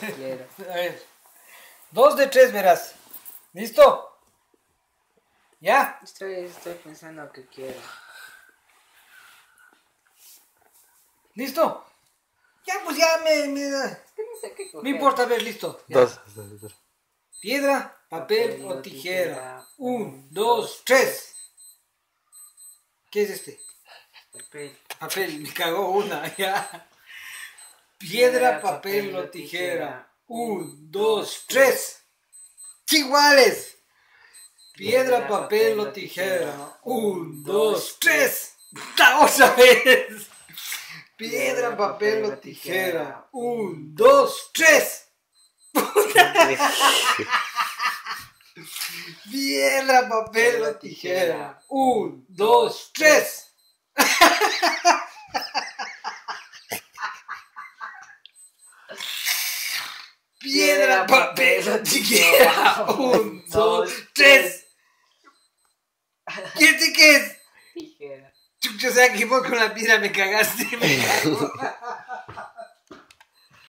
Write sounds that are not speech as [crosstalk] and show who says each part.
Speaker 1: [laughs] A ver. Dos de tres, verás. ¿Listo? ¿Ya?
Speaker 2: Estoy, estoy pensando que quiero.
Speaker 1: ¿Listo? Ya, pues ya me... me
Speaker 2: Es que no sé qué
Speaker 1: no
Speaker 2: coger.
Speaker 1: importa, a ver, listo. Ya.
Speaker 3: Dos. dos, dos.
Speaker 1: Piedra, papel
Speaker 2: o
Speaker 1: tijera.
Speaker 2: tijera.
Speaker 1: Un, dos, tres. ¿Qué es este?
Speaker 2: Papel.
Speaker 1: Papel, me cagó una, [laughs] ya. Piedra, papel o tijera. Un, dos, tres. Iguales. [laughs] Piedra, papel o tijera. Un, dos, tres. Otra vez. Piedra, papel o tijera. Un, dos, tres. Piedra, papel o tijera. Un, dos, [laughs] tres. Piedra, papel o tijera. [laughs] [laughs] Un, dos, tres. [laughs] ¿Quién te qué es?
Speaker 2: Tijera.
Speaker 1: Chucho, o sea que vos con la piedra me cagaste. Me cago.